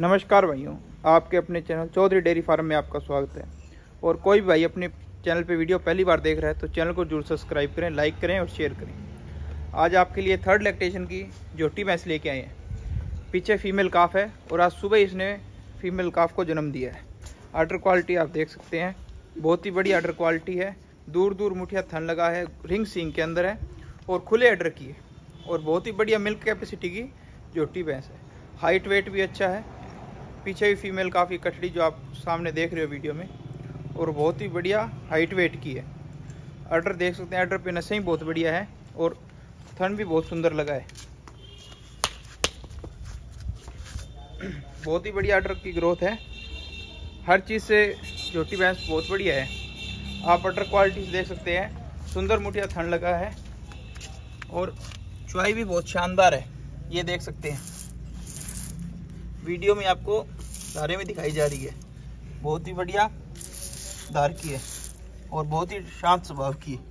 नमस्कार भाइयों, आपके अपने चैनल चौधरी डेयरी फार्म में आपका स्वागत है। और कोई भाई अपने चैनल पे वीडियो पहली बार देख रहा है तो चैनल को ज़रूर सब्सक्राइब करें, लाइक करें और शेयर करें। आज आपके लिए थर्ड इलेक्ट्रेशन की जोटी भैंस लेके आए हैं। पीछे फीमेल काफ है और आज सुबह इसने फीमेल काफ को जन्म दिया है। आर्डर क्वालिटी आप देख सकते हैं, बहुत ही बड़ी आर्डर क्वालिटी है। दूर दूर मुठिया थन लगा है, रिंग सिंग के अंदर है और खुले आर्डर की है। और बहुत ही बढ़िया मिल्क कैपेसिटी की जोटी भैंस है। हाइट वेट भी अच्छा है पीछे भी फीमेल काफ़ी कटड़ी जो आप सामने देख रहे हो वीडियो में, और बहुत ही बढ़िया हाइट वेट की है। अर्डर देख सकते हैं अर्डर पे नशे ही बहुत बढ़िया है, और थन भी बहुत सुंदर लगा है। बहुत ही बढ़िया अर्डर की ग्रोथ है। हर चीज़ से जोटी भैंस बहुत बढ़िया है। आप अटर क्वालिटी देख सकते हैं, सुंदर मुठिया थन लगा है, और चुआई भी बहुत शानदार है, ये देख सकते हैं। वीडियो में आपको धारे में दिखाई जा रही है। बहुत ही बढ़िया धार की है और बहुत ही शांत स्वभाव की है।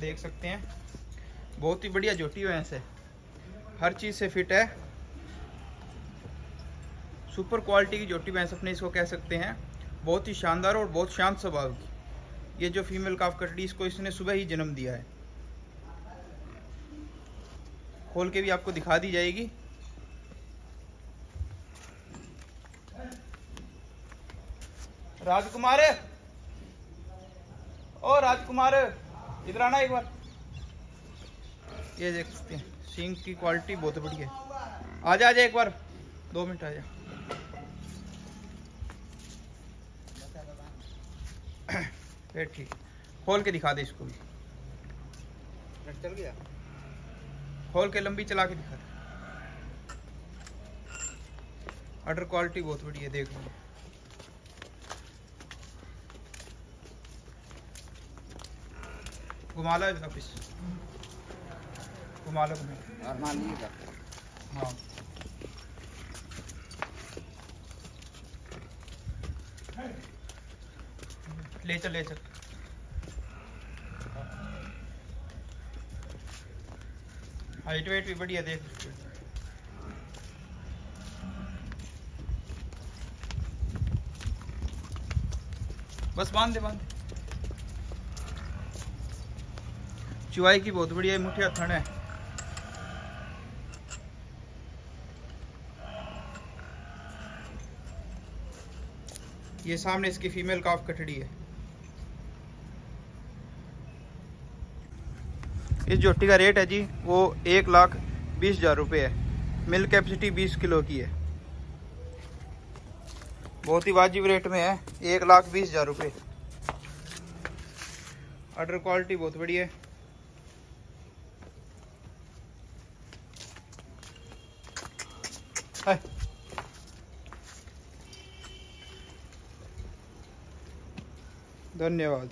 देख सकते हैं, बहुत ही बढ़िया जोटी भैंस है हर चीज़ से फिट है। सुपर क्वालिटी की जोटी भैंस अपने इसको कह सकते हैं। बहुत ही शानदार और बहुत शांत स्वभाव की। ये जो फीमेल काफ कटड़ी इसको इसने सुबह ही जन्म दिया है। खोल के भी आपको दिखा दी जाएगी। राजकुमार! ओ, राजकुमार! इधर आना एक बार। ये देख सकते हैं, सिंग की क्वालिटी बहुत बढ़िया है। आ जा आ जा एक बार। दो मिनट आ जा ठीक। खोल के दिखा दे इसको भी। चल गया? खोल के लंबी चला के दिखा दे। अडर क्वालिटी बहुत बढ़िया देख लो। घुमा लो इसका पीस घुमा लो हाँ। ले चल ले चल। हाइट वेट भी बढ़िया देख बस बाँध दे, बाँध चुवाई की बहुत बढ़िया मुठिया थन है। ये सामने इसकी फीमेल काफ कटड़ी है। इस जोटी का रेट है जी, वो एक लाख बीस हज़ार रुपये है। मिल्क कैपेसिटी बीस किलो की है। बहुत ही वाजिब रेट में है, एक लाख बीस हज़ार रुपये ऑर्डर क्वालिटी बहुत बढ़िया है। धन्यवाद।